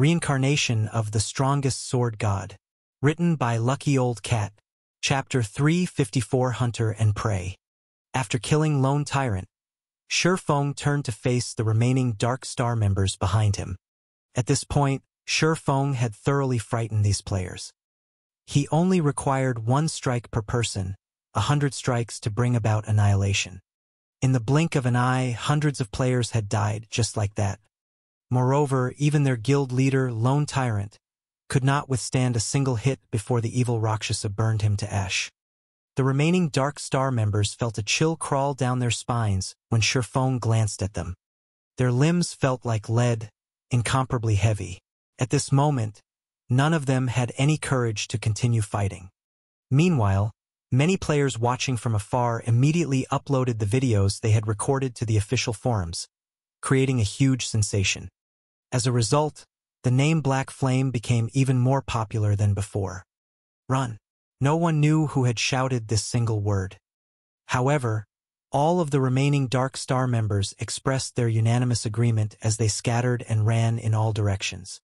Reincarnation of the Strongest Sword God. Written by Lucky Old Cat. Chapter 354 Hunter and Prey. After killing Lone Tyrant, Shi Feng turned to face the remaining Dark Star members behind him. At this point, Shi Feng had thoroughly frightened these players. He only required one strike per person, a hundred strikes to bring about annihilation. In the blink of an eye, hundreds of players had died just like that. Moreover, even their guild leader, Lone Tyrant, could not withstand a single hit before the evil Rakshasa burned him to ash. The remaining Dark Star members felt a chill crawl down their spines when Shi Feng glanced at them. Their limbs felt like lead, incomparably heavy. At this moment, none of them had any courage to continue fighting. Meanwhile, many players watching from afar immediately uploaded the videos they had recorded to the official forums, creating a huge sensation. As a result, the name Black Flame became even more popular than before. Run. No one knew who had shouted this single word. However, all of the remaining Dark Star members expressed their unanimous agreement as they scattered and ran in all directions.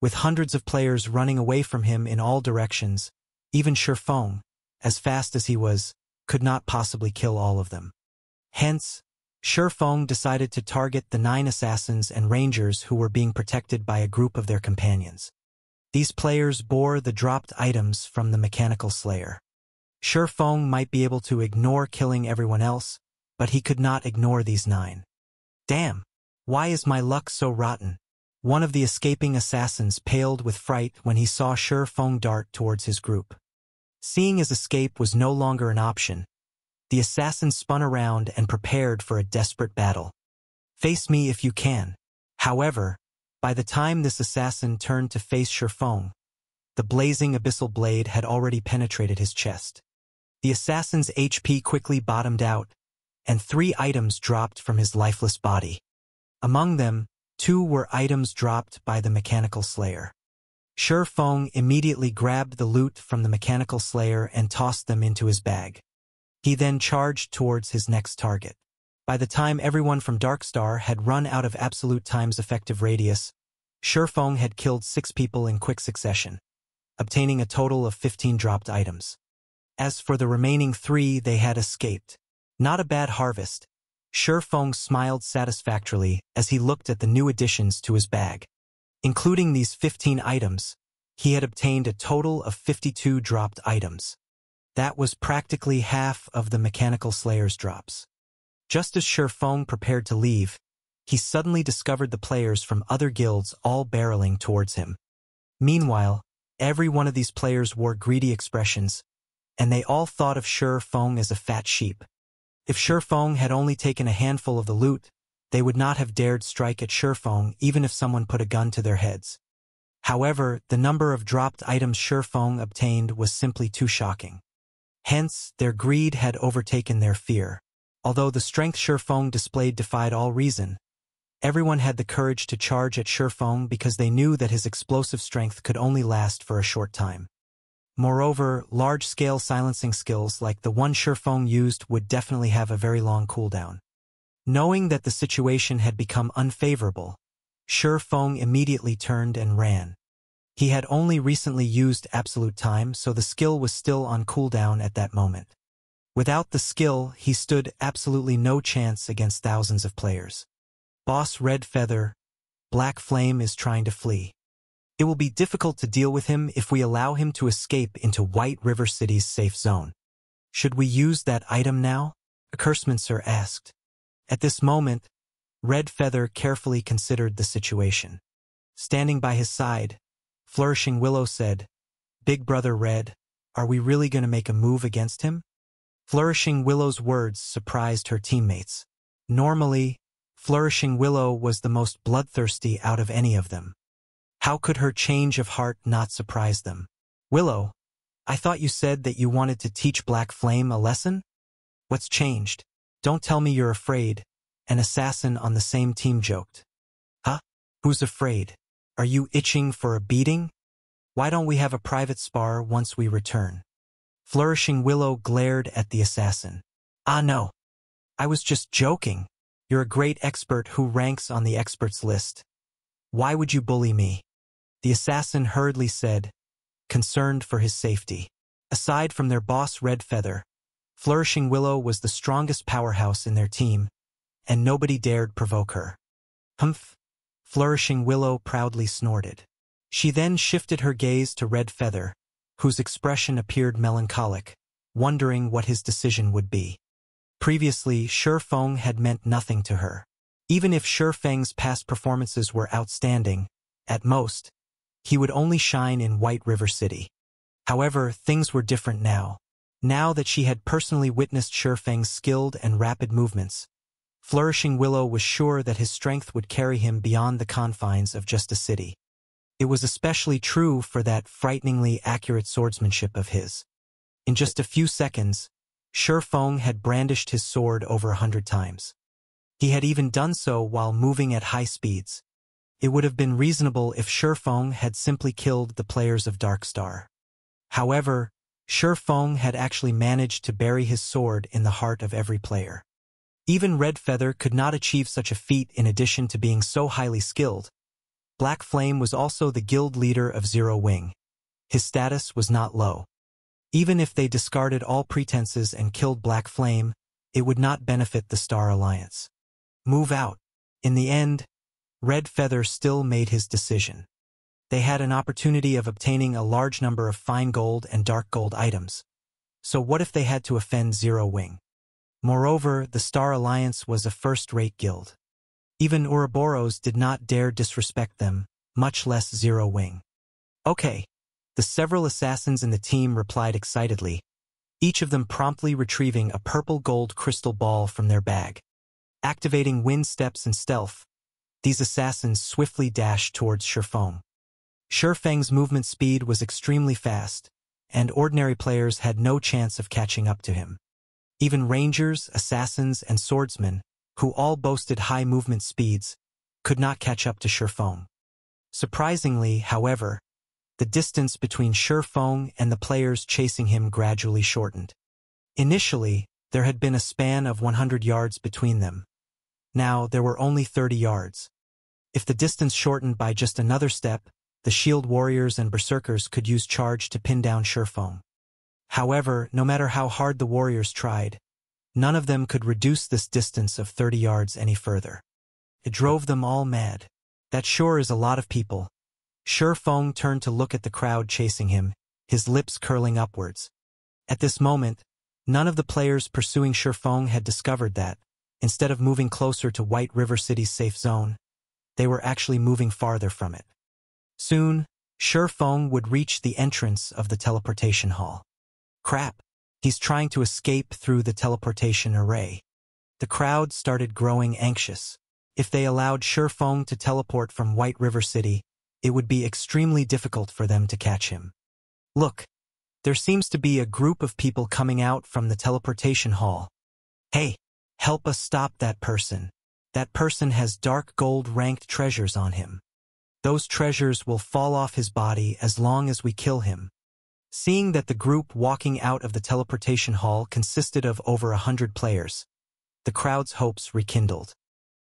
With hundreds of players running away from him in all directions, even Shi Feng, as fast as he was, could not possibly kill all of them. Hence, Shi Feng decided to target the nine assassins and rangers who were being protected by a group of their companions. These players bore the dropped items from the Mechanical Slayer. Shi Feng might be able to ignore killing everyone else, but he could not ignore these nine. Damn! Why is my luck so rotten? One of the escaping assassins paled with fright when he saw Shi Feng dart towards his group. Seeing his escape was no longer an option, the assassin spun around and prepared for a desperate battle. Face me if you can. However, by the time this assassin turned to face Shi Feng, the blazing abyssal blade had already penetrated his chest. The assassin's HP quickly bottomed out, and three items dropped from his lifeless body. Among them, two were items dropped by the Mechanical Slayer. Shi Feng immediately grabbed the loot from the Mechanical Slayer and tossed them into his bag. He then charged towards his next target. By the time everyone from Darkstar had run out of absolute time's effective radius, Shi Feng had killed six people in quick succession, obtaining a total of 15 dropped items. As for the remaining three, they had escaped. Not a bad harvest. Shi Feng smiled satisfactorily as he looked at the new additions to his bag. Including these 15 items, he had obtained a total of 52 dropped items. That was practically half of the Mechanical Slayer's drops. Just as Shi Feng prepared to leave, he suddenly discovered the players from other guilds all barreling towards him. Meanwhile, every one of these players wore greedy expressions, and they all thought of Shi Feng as a fat sheep. If Shi Feng had only taken a handful of the loot, they would not have dared strike at Shi Feng even if someone put a gun to their heads. However, the number of dropped items Shi Feng obtained was simply too shocking. Hence, their greed had overtaken their fear. Although the strength Shi Feng displayed defied all reason, everyone had the courage to charge at Shi Feng because they knew that his explosive strength could only last for a short time. Moreover, large-scale silencing skills like the one Shi Feng used would definitely have a very long cooldown. Knowing that the situation had become unfavorable, Shi Feng immediately turned and ran. He had only recently used Absolute Time, so the skill was still on cooldown at that moment. Without the skill, he stood absolutely no chance against thousands of players. Boss Red Feather, Black Flame is trying to flee. It will be difficult to deal with him if we allow him to escape into White River City's safe zone. Should we use that item now? Sir asked. At this moment, Red Feather carefully considered the situation. Standing by his side, Flourishing Willow said, Big Brother Red, are we really going to make a move against him? Flourishing Willow's words surprised her teammates. Normally, Flourishing Willow was the most bloodthirsty out of any of them. How could her change of heart not surprise them? Willow, I thought you said that you wanted to teach Black Flame a lesson? What's changed? Don't tell me you're afraid. An assassin on the same team joked. Huh? Who's afraid? Are you itching for a beating? Why don't we have a private spar once we return? Flourishing Willow glared at the assassin. Ah, no. I was just joking. You're a great expert who ranks on the experts list. Why would you bully me? The assassin hurriedly said, concerned for his safety. Aside from their boss Red Feather, Flourishing Willow was the strongest powerhouse in their team, and nobody dared provoke her. Humph! Flourishing Willow proudly snorted. She then shifted her gaze to Red Feather, whose expression appeared melancholic, wondering what his decision would be. Previously, Shi Feng had meant nothing to her. Even if Shi Feng's past performances were outstanding, at most, he would only shine in White River City. However, things were different now. Now that she had personally witnessed Feng's skilled and rapid movements, Flourishing Willow was sure that his strength would carry him beyond the confines of just a city. It was especially true for that frighteningly accurate swordsmanship of his. In just a few seconds, Feng had brandished his sword over a hundred times. He had even done so while moving at high speeds. It would have been reasonable if Feng had simply killed the players of Dark Star. However, Feng had actually managed to bury his sword in the heart of every player. Even Red Feather could not achieve such a feat in addition to being so highly skilled. Black Flame was also the guild leader of Zero Wing. His status was not low. Even if they discarded all pretenses and killed Black Flame, it would not benefit the Star Alliance. Move out. In the end, Red Feather still made his decision. They had an opportunity of obtaining a large number of fine gold and dark gold items. So what if they had to offend Zero Wing? Moreover, the Star Alliance was a first-rate guild. Even Ouroboros did not dare disrespect them, much less Zero Wing. Okay. The several assassins in the team replied excitedly, each of them promptly retrieving a purple gold crystal ball from their bag. Activating wind steps and stealth, these assassins swiftly dashed towards Shifeng. Shifeng's movement speed was extremely fast, and ordinary players had no chance of catching up to him. Even rangers, assassins, and swordsmen, who all boasted high movement speeds, could not catch up to Shifeng. Surprisingly, however, the distance between Shifeng and the players chasing him gradually shortened. Initially, there had been a span of 100 yards between them. Now, there were only 30 yards. If the distance shortened by just another step, the shield warriors and berserkers could use charge to pin down Shifeng. However, no matter how hard the warriors tried, none of them could reduce this distance of 30 yards any further. It drove them all mad. That sure is a lot of people. Shifeng turned to look at the crowd chasing him, his lips curling upwards. At this moment, none of the players pursuing Shifeng had discovered that, instead of moving closer to White River City's safe zone, they were actually moving farther from it. Soon, Shifeng would reach the entrance of the teleportation hall. Crap, he's trying to escape through the teleportation array. The crowd started growing anxious. If they allowed Shifeng to teleport from White River City, it would be extremely difficult for them to catch him. Look, there seems to be a group of people coming out from the teleportation hall. Hey, help us stop that person. That person has dark gold ranked treasures on him. Those treasures will fall off his body as long as we kill him. Seeing that the group walking out of the teleportation hall consisted of over a hundred players, the crowd's hopes rekindled.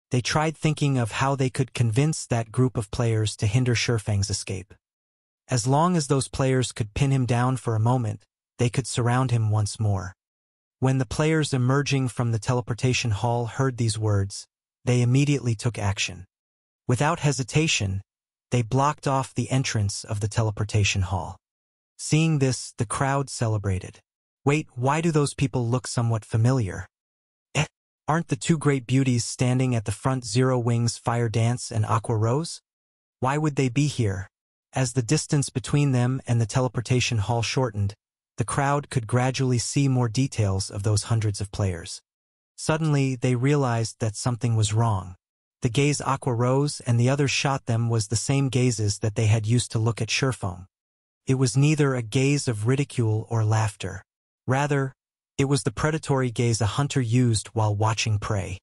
They tried thinking of how they could convince that group of players to hinder Shifeng's escape. As long as those players could pin him down for a moment, they could surround him once more. When the players emerging from the teleportation hall heard these words, they immediately took action. Without hesitation, they blocked off the entrance of the teleportation hall. Seeing this, the crowd celebrated. Wait, why do those people look somewhat familiar? Eh, aren't the two great beauties standing at the front Zero Wings Fire Dance and Aqua Rose? Why would they be here? As the distance between them and the teleportation hall shortened, the crowd could gradually see more details of those hundreds of players. Suddenly, they realized that something was wrong. The gaze Aqua Rose and the others shot them was the same gazes that they had used to look at Shifeng. It was neither a gaze of ridicule or laughter. Rather, it was the predatory gaze a hunter used while watching prey.